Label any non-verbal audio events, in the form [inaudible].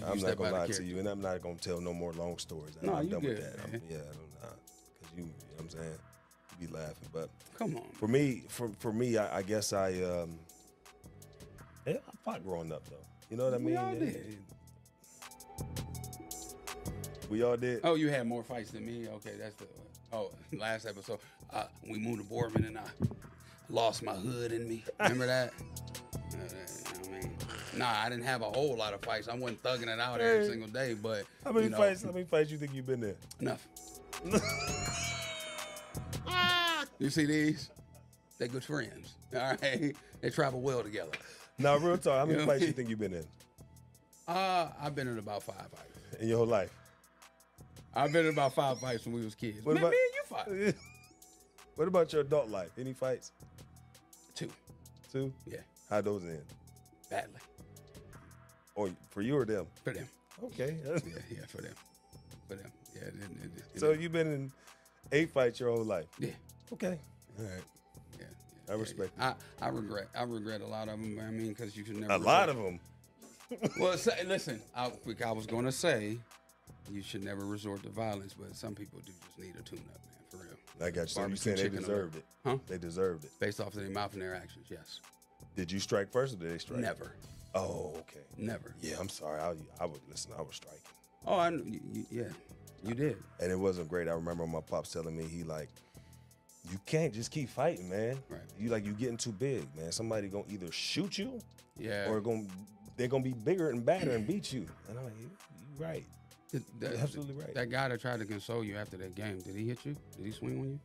I'm not gonna lie to you, and I'm not gonna tell no more long stories. No, I'm you done good, with that. I'm, yeah, I'm not because you, you know what I'm saying. You be laughing, but Come on. for me, for for me, I, I guess I um, yeah, I fought growing up though. You know what I mean? We all It- did. it- we all did. Oh, you had more fights than me. Okay, that's the. Oh, [laughs] last episode, uh, we moved to Boardman and I lost my hood in me. Remember that? I mean, nah, I didn't have a whole lot of fights. I wasn't thugging it out every single day, but How many you know, fights? How many fights you think you've been in? Enough. [laughs] [laughs] you see these? They good friends. [laughs] All right, they travel well together. Now, real talk. How many You know fights you think you've been in Uh, I've been in about five fights. in your whole life? I've been in about five fights when we was kids. What Me, about- me and you fight what about your adult life? Any fights? two. Two? Yeah, How those end? badly Or for you or them? for them. Okay. Yeah, [laughs] yeah, for them. For them. Yeah. It, it, it, so you've been in eight fights your whole life. yeah, Okay. All right. yeah. I respect I, I regret. I regret a lot of them. I mean, because you should never. A lot of them. [laughs] Well, say, listen. I, I was going to say, you should never resort to violence, but some people do just need a tune-up, man. For real. I got you. So you saying they deserved it? Huh? They deserved it. Based off of their mouth and their actions, yes. Did you strike first or did they strike? Never. Oh, okay. Never. Yeah, I'm sorry. I, I would listen. I was striking, Oh, I kn- you- yeah. You did. and it wasn't great. I remember my pops telling me he like, you can't just keep fighting, man. Right. You like you getting too big, man. Somebody gonna either shoot you Yeah. or gonna they're gonna be bigger and badder and beat you. And I'm like, you, you right. Th- that- You're absolutely right. That guy that tried to console you after that game, did he hit you? Did he swing on you?